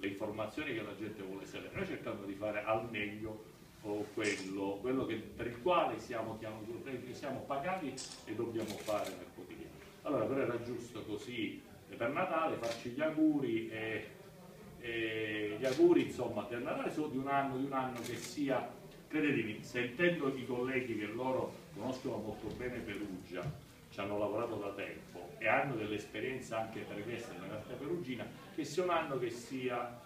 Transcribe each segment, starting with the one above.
le informazioni che la gente vuole sapere, noi cercando di fare al meglio quello, quello che, per il quale siamo, siamo, pagati e dobbiamo fare nel quotidiano. Allora però era giusto così eh, per Natale farci gli auguri e, e gli auguri insomma del Natale solo di un anno, di un anno che sia, credetemi, sentendo i colleghi che loro conoscono molto bene Perugia, ci hanno lavorato da tempo e hanno dell'esperienza anche pregressa nella realtà perugina, che sia un anno che, sia,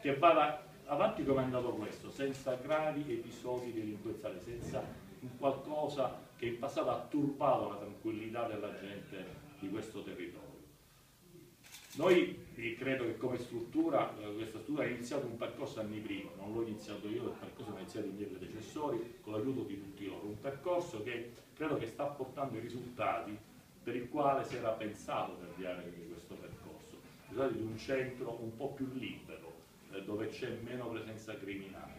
che vada avanti come è andato questo, senza gravi episodi delinquenziali, senza un qualcosa che in passato ha turbato la tranquillità della gente di questo territorio. Noi credo che come struttura, eh, questa struttura ha iniziato un percorso anni prima, non l'ho iniziato io, il percorso l'ho iniziato i miei predecessori con l'aiuto di tutti loro, un percorso che credo che sta portando i risultati per il quale si era pensato per avviare questo percorso, i risultati di un centro un po' più libero, eh, dove c'è meno presenza criminale,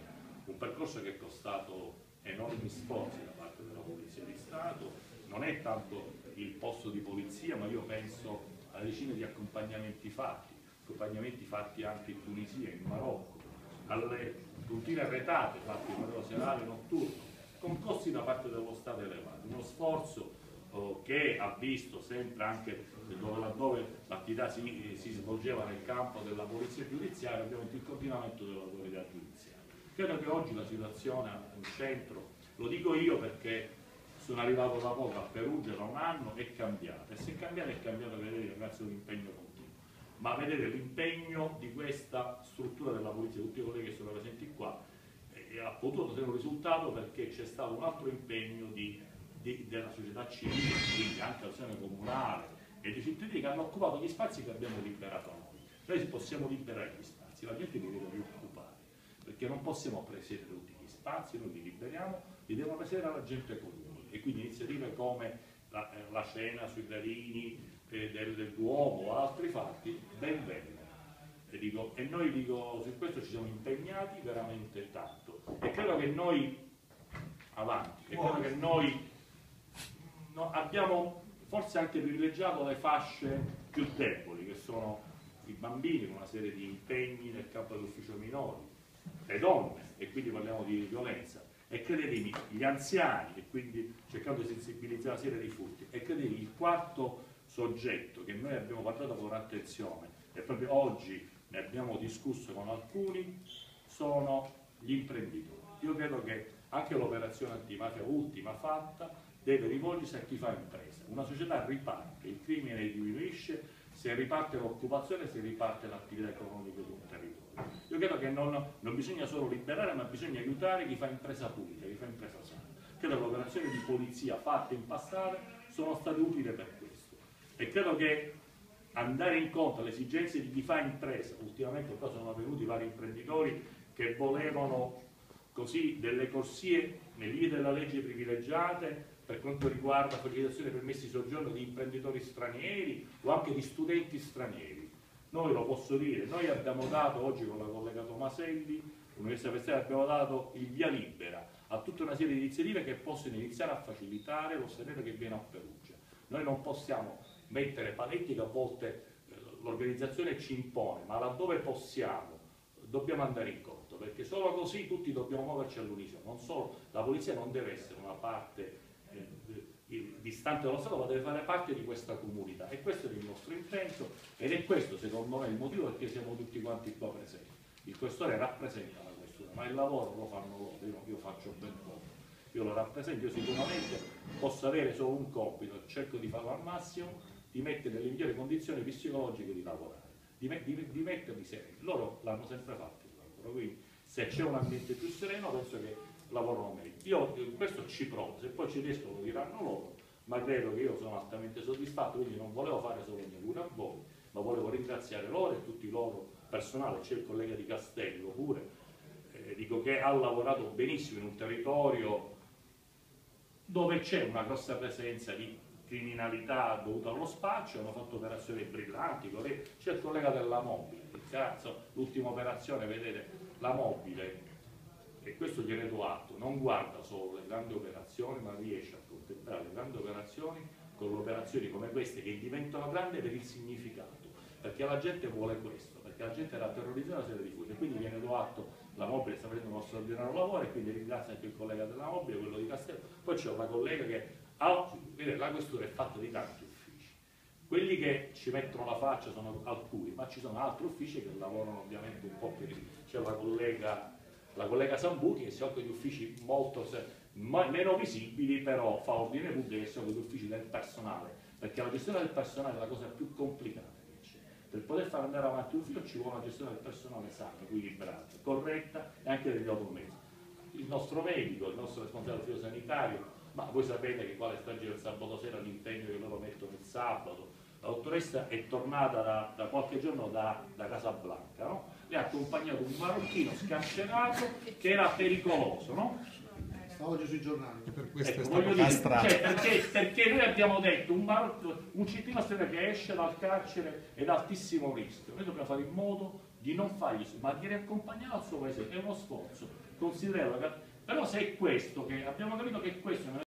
un percorso che è costato enormi sforzi da parte della Polizia di Stato, non è tanto il posto di polizia, ma io penso a decine di accompagnamenti fatti, accompagnamenti fatti anche in Tunisia, in Marocco, alle routine arretate fatte in modo serale notturno, con costi da parte dello Stato elevati, uno sforzo oh, che ha visto sempre anche dove, laddove l'attività si, si, svolgeva nel campo della polizia giudiziaria, ovviamente il coordinamento dell'autorità giudiziaria. Credo che oggi la situazione in centro, lo dico io perché sono arrivato da poco a Perugia da un anno, è cambiata. E se è cambiata è cambiata, vedete, grazie all'impegno continuo. Ma vedete l'impegno di questa struttura della polizia, tutti i colleghi che sono presenti qua, eh, ha potuto ottenere un risultato perché c'è stato un altro impegno di, di, della società civile, quindi anche l'azione comunale e dei cittadini che hanno occupato gli spazi che abbiamo liberato noi. Noi possiamo liberare gli spazi, la gente li deve rioccupare, perché non possiamo presiedere tutti gli spazi, noi li liberiamo, li devono presiedere la gente comune e quindi iniziative come la, eh, la cena sui gradini eh, del, del, Duomo o altri fatti, ben vengano. E, dico, e noi dico, su questo ci siamo impegnati veramente tanto e credo che noi avanti, e credo che noi no, abbiamo forse anche privilegiato le fasce più deboli che sono i bambini con una serie di impegni nel campo dell'ufficio minori, le donne e quindi parliamo di violenza e credetemi, gli anziani, e quindi cercando di sensibilizzare la serie dei furti, e credetemi, il quarto soggetto che noi abbiamo guardato con attenzione, e proprio oggi ne abbiamo discusso con alcuni, sono gli imprenditori. Io credo che anche l'operazione antimafia ultima fatta deve rivolgersi a chi fa impresa. Una società riparte, il crimine diminuisce, se riparte l'occupazione, se riparte l'attività economica di un territorio. Credo che non, non, bisogna solo liberare, ma bisogna aiutare chi fa impresa pubblica, chi fa impresa sana. Credo che le operazioni di polizia fatte in passato sono state utili per questo. E credo che andare incontro alle esigenze di chi fa impresa, ultimamente qua sono venuti vari imprenditori che volevano così delle corsie nelle vie della legge privilegiate per quanto riguarda facilitazione dei permessi di soggiorno di imprenditori stranieri o anche di studenti stranieri noi lo posso dire, noi abbiamo dato oggi con la collega Tomaselli, l'Università Pestana, abbiamo dato il via libera a tutta una serie di iniziative che possono iniziare a facilitare lo straniero che viene a Perugia. Noi non possiamo mettere paletti che a volte eh, l'organizzazione ci impone, ma laddove possiamo dobbiamo andare incontro, perché solo così tutti dobbiamo muoverci all'unisono. Non solo, la polizia non deve essere una parte distante dallo Stato, ma deve fare parte di questa comunità e questo è il nostro intento ed è questo secondo me il motivo perché siamo tutti quanti qua presenti. Il questore rappresenta la questura, ma il lavoro lo fanno loro, io, io faccio ben poco. Io lo rappresento, io sicuramente posso avere solo un compito, cerco di farlo al massimo, di mettere nelle migliori condizioni psicologiche di lavorare, di, di, di metterli sereni. Loro l'hanno sempre fatto il lavoro, quindi se c'è un ambiente più sereno penso che lavorano meglio. Io questo ci provo, se poi ci riesco lo diranno loro, ma credo che io sono altamente soddisfatto, quindi non volevo fare solo auguri a voi, ma volevo ringraziare loro e tutti loro personale, c'è il collega di Castello pure, eh, dico che ha lavorato benissimo in un territorio dove c'è una grossa presenza di criminalità dovuta allo spaccio, hanno fatto operazioni brillanti, c'è il collega della mobile, l'ultima operazione, vedete, la mobile, e questo gliene do atto, non guarda solo le grandi operazioni, ma riesce a contemplare le grandi operazioni con operazioni come queste che diventano grandi per il significato, perché la gente vuole questo, perché la gente era terrorizzata se le diffuse, quindi viene do atto, la mobile sta facendo uno straordinario lavoro e quindi ringrazio anche il collega della mobile, quello di Castello, poi c'è una collega che ha, la questura è fatta di tanti uffici, quelli che ci mettono la faccia sono alcuni, ma ci sono altri uffici che lavorano ovviamente un po' più c'è la collega, la collega Sambuti che si occupa di uffici molto meno visibili, però fa ordine pubblico e si occupa di uffici del personale, perché la gestione del personale è la cosa più complicata per poter far andare avanti un filo ci vuole una gestione del personale sana, equilibrata, corretta e anche degli automezzi. Il nostro medico, il nostro responsabile del filo sanitario, ma voi sapete che quale sta il sabato sera l'impegno che loro mettono il sabato. La dottoressa è tornata da, da qualche giorno da, da Casablanca, no? Le ha accompagnato un marocchino scarcerato che era pericoloso, no? oggi sui giornali. E per questo ecco, è stato Cioè, perché, perché, noi abbiamo detto un, un cittadino straniero che esce dal carcere è ad altissimo rischio. Noi dobbiamo fare in modo di non fargli, ma di riaccompagnare al suo paese. È uno sforzo, consideriamo. Però se è questo che abbiamo capito che questo